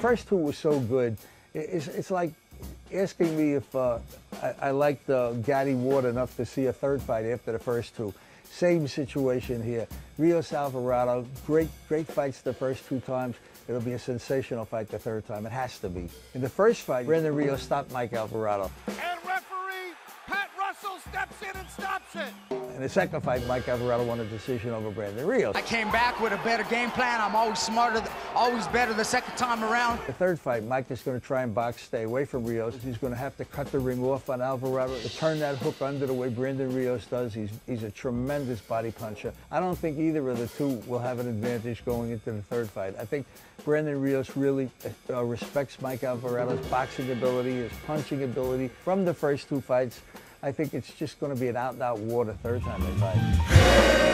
first two were so good. It's, it's like asking me if uh, I, I liked uh, Gatti Ward enough to see a third fight after the first two. Same situation here. Rios Alvarado, great, great fights the first two times. It'll be a sensational fight the third time. It has to be. In the first fight, Brandon Rios stopped Mike Alvarado. And referee Pat Russell steps in and stops it. In the second fight, Mike Alvarado won a decision over Brandon Rios. I came back with a better game plan. I'm always smarter, always better the second time around. The third fight, Mike is going to try and box, stay away from Rios. He's going to have to cut the ring off on Alvarado to turn that hook under the way Brandon Rios does. He's, he's a tremendous body puncher. I don't think either of the two will have an advantage going into the third fight. I think Brandon Rios really uh, respects Mike Alvarado's boxing ability, his punching ability from the first two fights. I think it's just going to be an out-and-out war the third time they fight.